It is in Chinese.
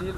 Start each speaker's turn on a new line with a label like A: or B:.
A: 西